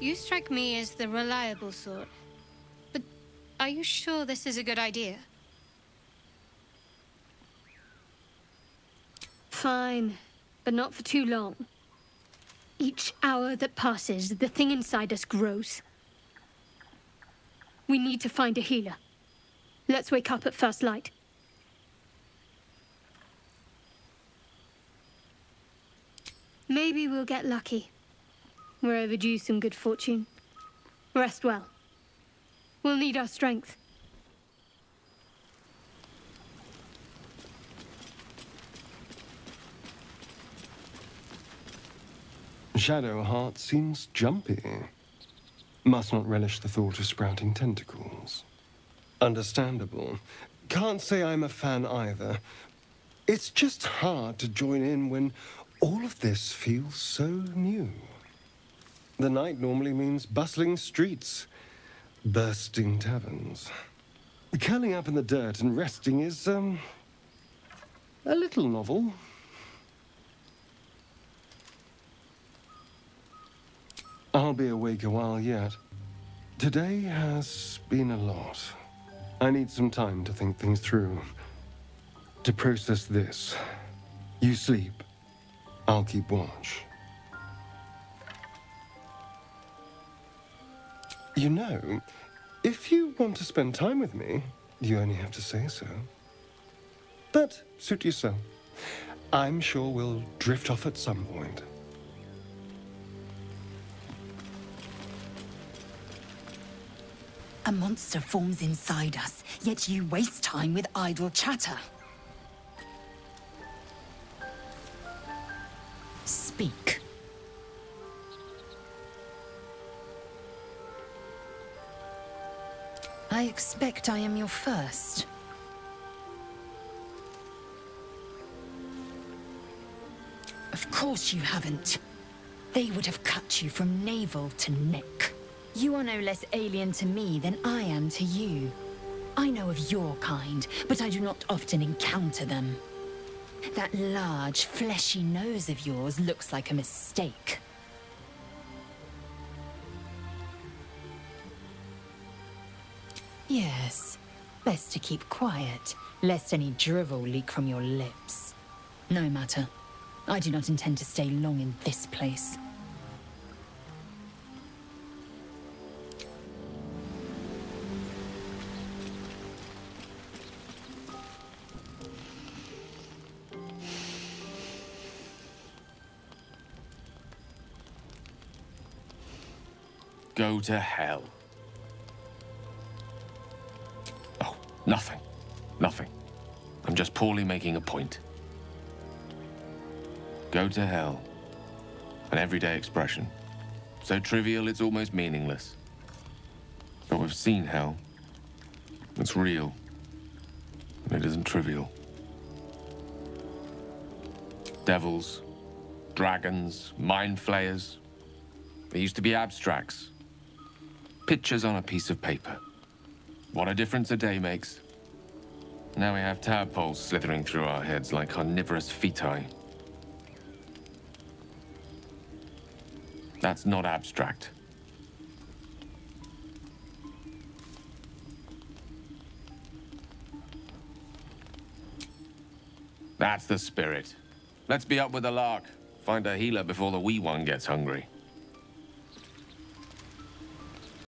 You strike me as the reliable sort. But are you sure this is a good idea? Fine, but not for too long. Each hour that passes, the thing inside us grows. We need to find a healer. Let's wake up at first light. Maybe we'll get lucky. We're overdue some good fortune. Rest well. We'll need our strength. Shadowheart seems jumpy. Must not relish the thought of sprouting tentacles. Understandable. Can't say I'm a fan either. It's just hard to join in when all of this feels so new. The night normally means bustling streets, bursting taverns. Curling up in the dirt and resting is, um, a little novel. I'll be awake a while yet. Today has been a lot. I need some time to think things through. To process this. You sleep. I'll keep watch. You know, if you want to spend time with me, you only have to say so. But suit yourself. I'm sure we'll drift off at some point. A monster forms inside us, yet you waste time with idle chatter. Speak. I expect I am your first. Of course you haven't. They would have cut you from navel to neck. You are no less alien to me than I am to you. I know of your kind, but I do not often encounter them. That large, fleshy nose of yours looks like a mistake. Yes, best to keep quiet, lest any drivel leak from your lips. No matter. I do not intend to stay long in this place. Go to hell. Nothing. Nothing. I'm just poorly making a point. Go to hell. An everyday expression. So trivial it's almost meaningless. But we've seen hell. It's real. And it isn't trivial. Devils, dragons, mind flayers. They used to be abstracts. Pictures on a piece of paper. What a difference a day makes. Now we have tadpoles slithering through our heads like carnivorous feti. That's not abstract. That's the spirit. Let's be up with the lark. Find a healer before the wee one gets hungry.